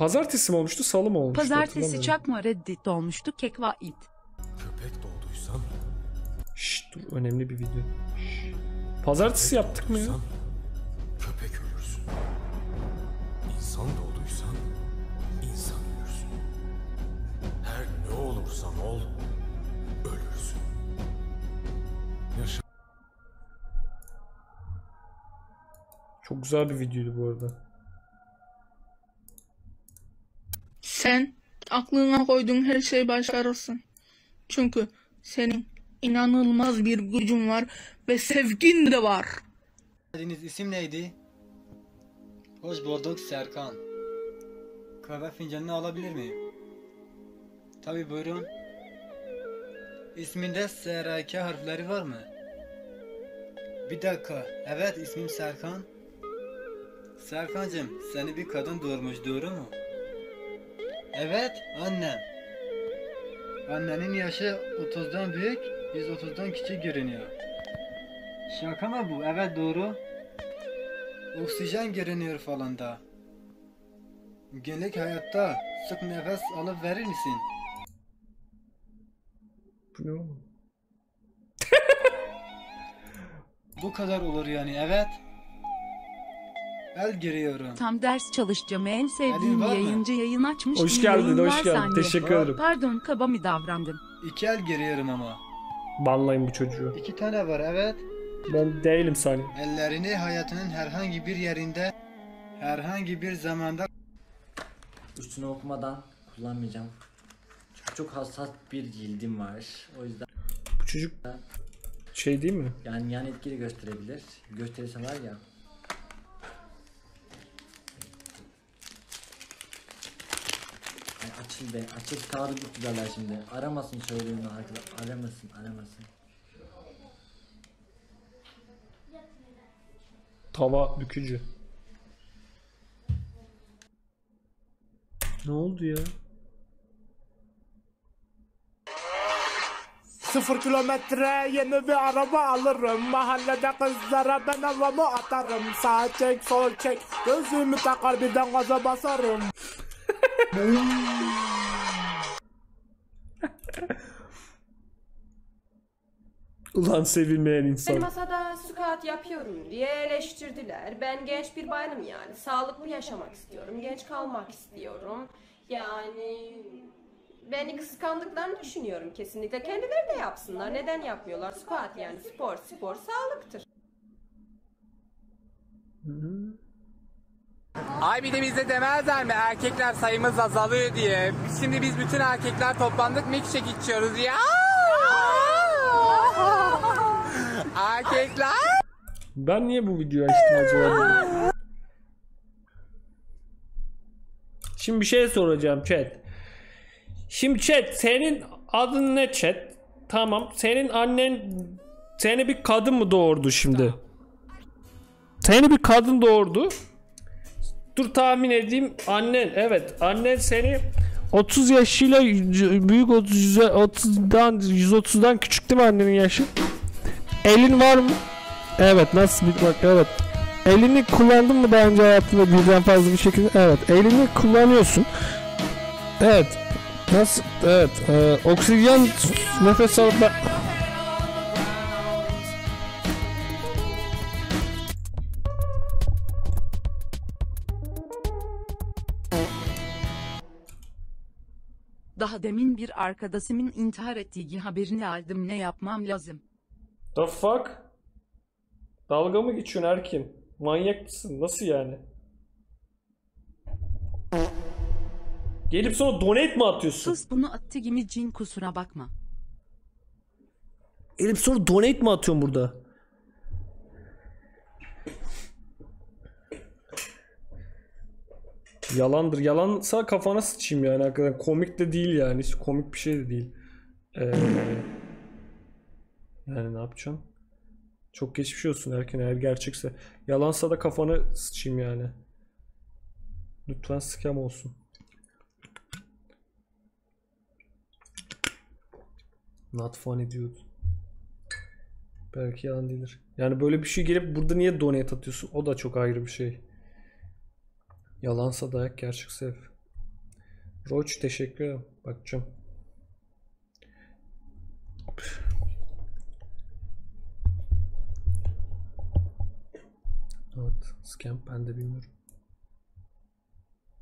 Pazartesi mi olmuştu salı mı olmuştu? Pazartesi çakma reddit olmuştu kekva it. Köpek doğduysan, Şşş dur önemli bir video. Şşş. Pazartesi yaptık mı ya? köpek ölürsün. İnsan doğduysan insan ölürsün. Her ne olursan ol ölürsün. Yaşa Çok güzel bir videoydu bu arada. Sen aklına koyduğun her şeyi başarırsın. Çünkü senin inanılmaz bir gücün var ve sevgin de var. Dediğiniz isim neydi? Hoş bulduk Serkan. Kahve fincanını alabilir miyim? Tabi buyurun. İsminde SRK harfleri var mı? Bir dakika. Evet ismim Serkan. Serkancığım seni bir kadın doğurmuş doğru mu? Evet annem. Annenin yaşı 30'dan büyük, 130'dan küçük görünüyor. Şaka mı bu? Evet doğru. Oksijen görünüyor falan da. Günlük hayatta sık nefes alıp verir misin? Bu ne oğlum? Bu kadar olur yani evet. El giriyorum. Tam ders çalışacağım en Elin sevdiğim var mı? yayıncı yayın açmış. Hoş geldin, hoş geldin. sende. Teşekkür ederim. Pardon kaba mı davrandım? İki el giriyorum ama. Banlayın bu çocuğu. İki tane var evet. Ben değilim sani. Ellerini hayatının herhangi bir yerinde, herhangi bir zamanda Üstüne okumadan kullanmayacağım. Çünkü çok hassas bir cildim var. O yüzden Bu çocuk şey değil mi? yani yan etkili gösterebilir. Gösterirse var ya. Ay açıl be. Açıl kağıdı tuttularlar şimdi. Aramasın söylediğini arkadaşlar. Aramasın aramasın. Tava bükücü. Ne oldu ya? Sıfır kilometre yeni bir araba alırım Mahallede kızlara ben havamı atarım Sağ çek sol çek Gözümü takar birden gaza basarım Ulan sevilmeyen insan. masada squat yapıyorum diye eleştirdiler. Ben genç bir bayanım yani. Sağlıklı yaşamak istiyorum. Genç kalmak istiyorum. Yani beni kıskandıklarını düşünüyorum kesinlikle. Kendileri de yapsınlar. Neden yapmıyorlar? Squat yani spor. Spor sağlıktır. Ay bir de bize demezler mi erkekler sayımız azalıyor diye. Şimdi biz bütün erkekler toplandık milkshake içiyoruz ya. Erkekler. Ben niye bu videoyu açtım acaba? Şimdi bir şey soracağım chat. Şimdi chat senin adın ne chat? Tamam. Senin annen seni bir kadın mı doğurdu şimdi? Seni bir kadın doğurdu. Dur tahmin edeyim. Annen evet. Annen seni 30 yaşıyla büyük 30 30'dan 130'dan küçük değil mi annenin yaşı? Elin var mı? Evet nasıl bir bak evet. Elini kullandın mı daha önce hayatında birden fazla bir şekilde? Evet elini kullanıyorsun. Evet. Nasıl? Evet. e, oksijen nefes alıp Daha demin bir arkadaşımın intihar ettiği haberini aldım ne yapmam lazım? The fuck? Dalga mı geçiyorsun Erkin? Manyak mısın? Nasıl yani? Gelip sonra donate mi atıyorsun? Sus bunu attı gibi cin kusura bakma. Gelip sonra donate mi atıyorsun burada? Yalandır. Yalansa kafana sıçayım yani hakikaten. Komik de değil yani. Hiç komik bir şey de değil. Ee, yani ne yapacaksın? Çok geçmiş olsun Erken eğer gerçekse. Yalansa da kafana sıçayım yani. Lütfen scam olsun. Not funny dude. Belki yalan değildir. Yani böyle bir şey gelip burada niye donate atıyorsun? O da çok ayrı bir şey. Yalansa dayak gerçekse ev. Roach teşekkür ederim. Bakacağım. Evet. Scam ben de bilmiyorum.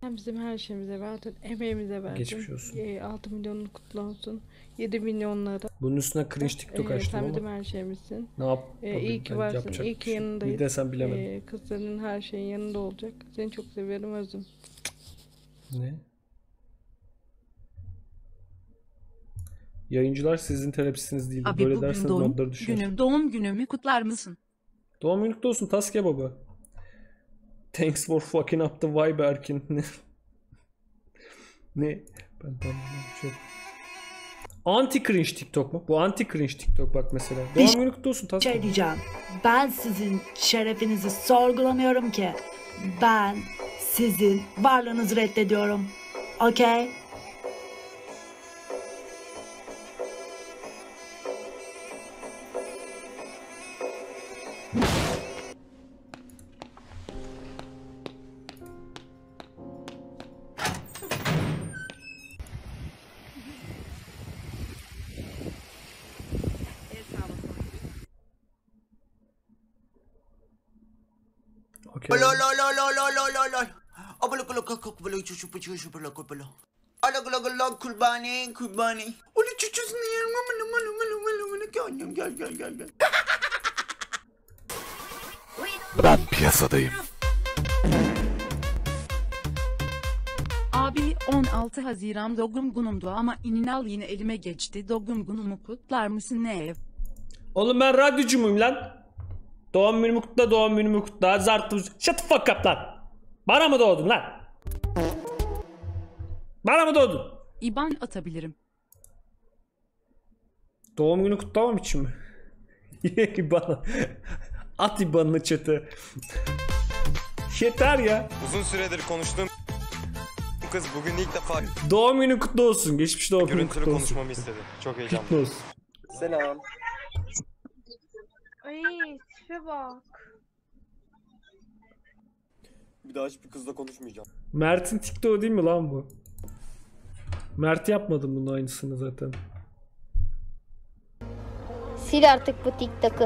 Sen bizim her şeyimize verdin, emeğimize verdin. Geçmiş olsun. Ee, 6 milyonun kutlu olsun. 7 milyonlara. Bunun üstüne cringe TikTok Ee, açtım sen ama bizim her şeyimizsin. ne yap? Ee, iyi ki varsın, iyi ki yanındayız. Bir desem bilemedim. Ee, kızların her şeyin yanında olacak. Seni çok seviyorum özüm. Ne? Yayıncılar sizin terapisiniz değil. Abi Böyle bugün derseniz doğum modları düşer. günüm. Doğum günümü kutlar mısın? Doğum günü kutlu olsun Taske baba. Thanks for fucking up the vibe Erkin. Ne? ne? Ben tam şey. Anti cringe TikTok mu? Bu anti cringe TikTok bak mesela. Doğum günü kutlu olsun Taske. şey diyeceğim. Ben sizin şerefinizi sorgulamıyorum ki. Ben sizin varlığınızı reddediyorum. Okey? Okey. Lo lo lo lo lo lo lo lo. Abla kula kakak bala çuşu pıçı şu bala bala. Ala kurbani kurbani. Ulu çuçusunu yerim ama ne malı malı malı malı gel gel gel gel gel. Ben piyasadayım. Abi 16 Haziran doğum günümdü ama ininal yine elime geçti. Doğum günümü kutlar mısın ne ev? Oğlum ben radyocu muyum lan? Doğum günümü kutla, doğum günümü kutla. Zartı. Shut the fuck up lan. Bana mı doğdun lan? Bana mı doğdun? İban atabilirim. Doğum günü kutlamam için mi? İbana. At İban'ını çete. Yeter ya. Uzun süredir konuştuğum kız bugün ilk defa Doğum günü kutlu olsun. Geçmiş doğum günü kutlu olsun. konuşmamı istedi. Çok Kutlu heyecanlıyım. olsun. Selam. Ay tipe bak. Bir daha hiçbir kızla konuşmayacağım. Mert'in TikTok'u değil mi lan bu? Mert yapmadı bunun aynısını zaten. Sil artık bu TikTok'u.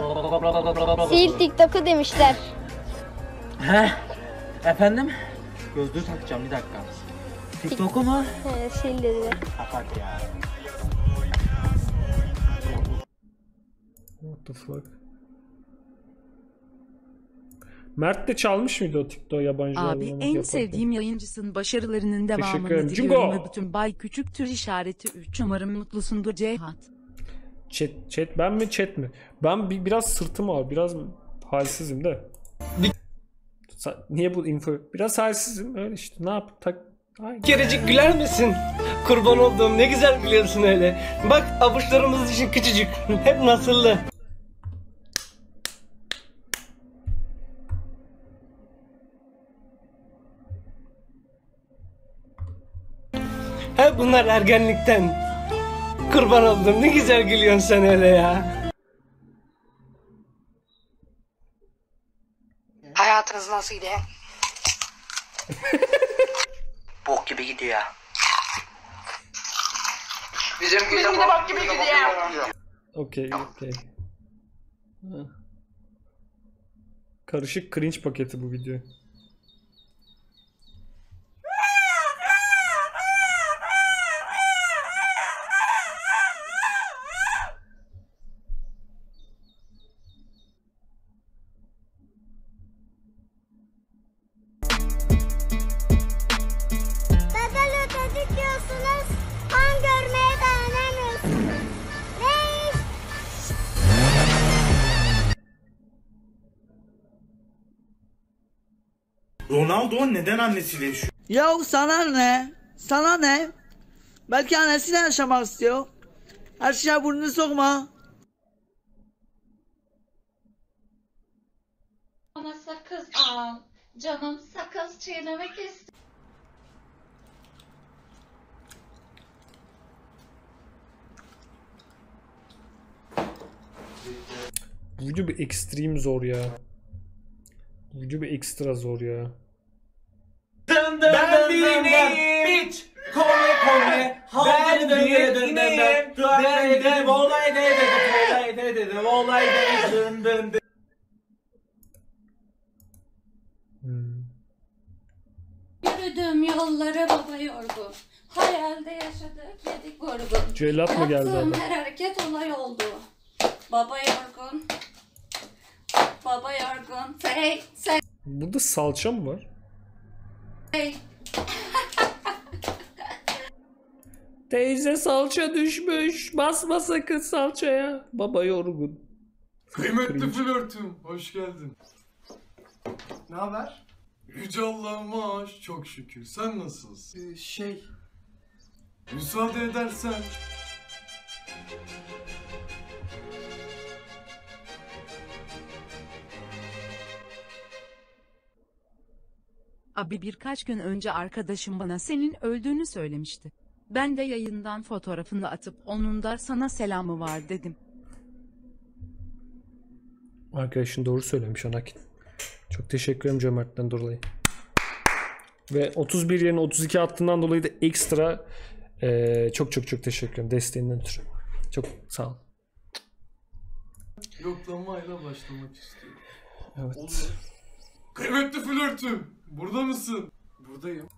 Sil TikTok'u demişler. He? Efendim? Gözlüğü takacağım bir dakika. TikTok'u mu? He, sil dediler. Kapat ya. What the fuck? Mert de çalmış mıydı o TikTok yabancılardan? Abi en yaparken? sevdiğim yayıncısın. Başarılarının devamını ederim. diliyorum. Ve bütün Bay Küçük tür işareti 3. Umarım mutlusundur Ceyhat. Chat, chat ben mi chat mi? Ben bir, biraz sırtım ağrıyor. Biraz halsizim de. Niye bu info? Biraz halsizim öyle işte. Ne yap? Tak. Ay. Kerecik güler misin? Kurban olduğum ne güzel gülüyorsun öyle. Bak avuçlarımız için küçücük. Hep nasıllı. Bunlar ergenlikten. Kurban oldum ne güzel gülüyorsun sen öyle ya. Hayatınız nasıl gidiyor? Bok gibi gidiyor. Bizimki de bok gibi gidiyor. Okey, okey. Karışık cringe paketi bu video. Ronaldo neden annesiyle yaşıyor? Ya sana ne? Sana ne? Belki annesiyle yaşamak istiyor. Her şeye burnunu sokma. Bana sakız al. Canım sakız çiğnemek istiyor. Bu video bir ekstrem zor ya. Bu video bir ekstra zor ya. Ben birine hiç kolay kombi. Ben bir ineğim. Ben de volay de dedim. Volay de dedim. Volay de dın dın dın. Yürüdüğüm yolları baba yorgun. Hayalde yaşadık yedik vurgun. Cellat mı geldi Yaptığım adam? her hareket olay oldu. Baba yorgun. Baba yorgun. Say Burada salça mı var? say. Teyze salça düşmüş. Basma sakın salçaya. Baba yorgun. Kıymetli flörtüm, hoş geldin. Ne haber? Yüce Allah'ıma aş, çok şükür. Sen nasılsın? şey... Müsaade edersen... Abi birkaç gün önce arkadaşım bana senin öldüğünü söylemişti. Ben de yayından fotoğrafını atıp onun da sana selamı var dedim. Arkadaşın doğru söylemiş Anakin. Çok teşekkür ederim cömertten dolayı. Ve 31 yerine 32 attığından dolayı da ekstra eee, çok çok çok teşekkür ederim desteğinden ötürü. Çok sağ ol. Yoklamayla başlamak istiyorum. Evet. Olur. Kıymetli flörtüm, burada mısın? Buradayım.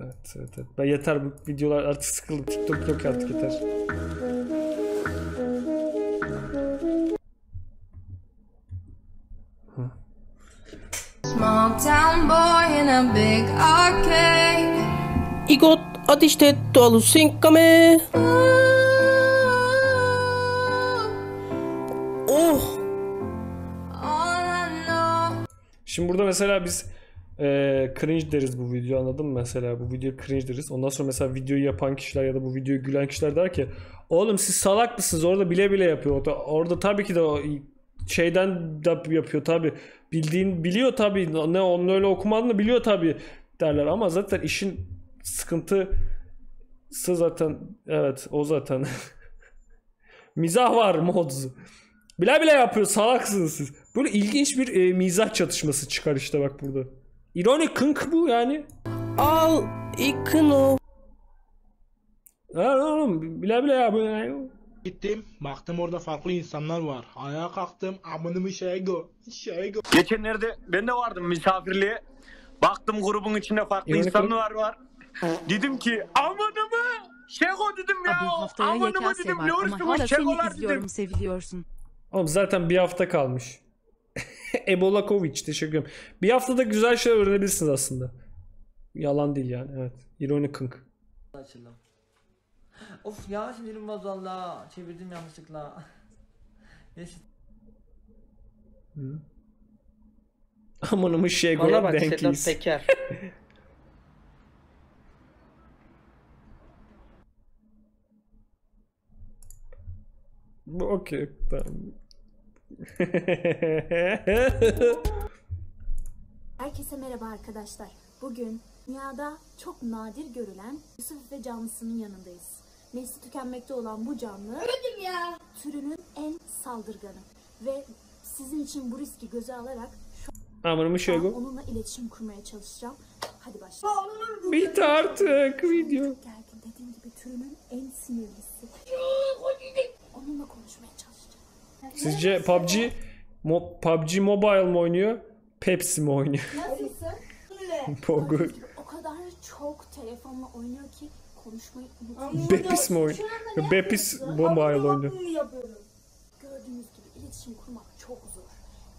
Evet, evet, evet. Ben yeter bu videolar artık sıkıldım. TikTok yok artık yeter. Small town boy in a big arcade. Igot ateşte dolu sinkame. Oh. Şimdi burada mesela biz eee cringe deriz bu video anladın mı mesela bu video cringe deriz. Ondan sonra mesela videoyu yapan kişiler ya da bu videoyu gülen kişiler der ki oğlum siz salak mısınız orada bile bile yapıyor. Orada, orada tabii ki de o şeyden de yapıyor tabii. Bildiğin biliyor tabii ne onun öyle okumadığını biliyor tabii derler ama zaten işin sıkıntısı zaten evet o zaten. Mizah var mods. Bile bile yapıyor salaksınız siz. Böyle ilginç bir e, mizah çatışması çıkar işte bak burada. İronik kınk bu yani. Al ikno. Ha oğlum bile bile yapıyor. Gittim, baktım orada farklı insanlar var. Ayağa kalktım, amınımı şeygo, şeygo. Geçenlerde ben de vardım misafirliğe. Baktım grubun içinde farklı İronik insanlar var. Dedim ki amanımı Şego dedim ya. Abi haftaya YKS dedim var ne ama hala seni izliyorum dedim. seviliyorsun. Oğlum zaten bir hafta kalmış. Ebola Kovic teşekkür ederim. Bir haftada güzel şeyler öğrenebilirsiniz aslında. Yalan değil yani evet. İronik kınk. Açıldım. Of ya sinirim bozuldu valla. Çevirdim yanlışlıkla. Neyse. Amanımı şey Bana bak Sedat. Peker. Bu okey. Tamam. Herkese merhaba arkadaşlar. Bugün dünyada çok nadir görülen Yusuf ve canlısının yanındayız. Nesli tükenmekte olan bu canlı ya. türünün en saldırganı ve sizin için bu riski göze alarak şu an onunla iletişim kurmaya çalışacağım. Hadi başlayalım. Bitti artık video. Gergin dediğim gibi türünün en sinirlisi. Onunla konuşmaya. Sizce PUBG Mo- PUBG Mobile mi oynuyor? Pepsi mi oynuyor? Nasılsın? Pogo. O kadar çok telefonla oynuyor ki konuşmayı unutuyor. Bepis mi oynuyor? Bepis Mobile oynuyor. Gördüğünüz gibi iletişim kurmak çok zor.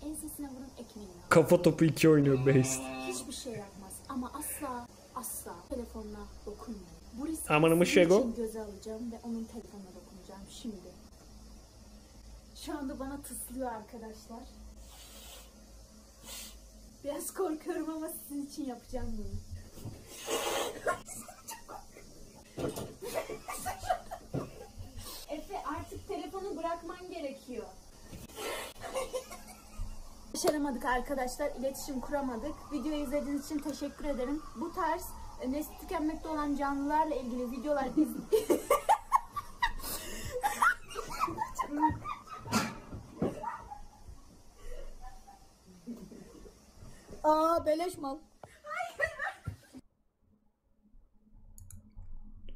Ensesine vurun ekmeğini. Kafa topu 2 oynuyor Based. Hiçbir şey yapmaz ama asla asla telefonla dokunmayın. Bu riski Amanımı şego. göze alacağım ve onun telefonuna dokunacağım şimdi. Şu anda bana tıslıyor arkadaşlar. Biraz korkuyorum ama sizin için yapacağım bunu. Efe artık telefonu bırakman gerekiyor. Başaramadık arkadaşlar, iletişim kuramadık. Videoyu izlediğiniz için teşekkür ederim. Bu tarz e, nesli tükenmekte olan canlılarla ilgili videolar iz... Aa beleş mal.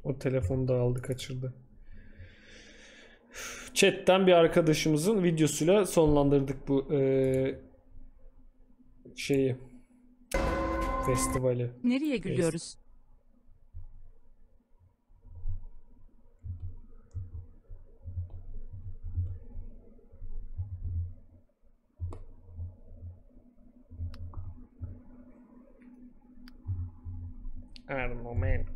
O telefonu da aldı kaçırdı. Chat'ten bir arkadaşımızın videosuyla sonlandırdık bu eee, şeyi. Festivali. Nereye gülüyoruz? At a moment.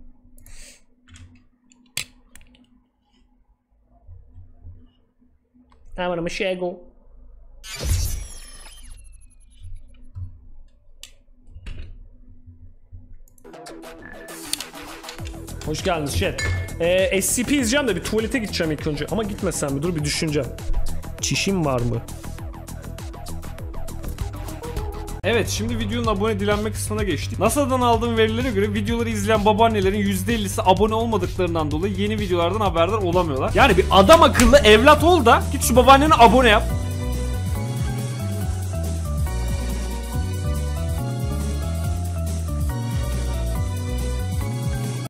I'm gonna Michelle. Hoş geldiniz chat. Ee, SCP izleyeceğim de bir tuvalete gideceğim ilk önce. Ama gitmesem mi? Dur bir düşüneceğim. Çişim var mı? Evet şimdi videonun abone dilenme kısmına geçtik. NASA'dan aldığım verilere göre videoları izleyen babaannelerin %50'si abone olmadıklarından dolayı yeni videolardan haberdar olamıyorlar. Yani bir adam akıllı evlat ol da git şu babaannene abone yap.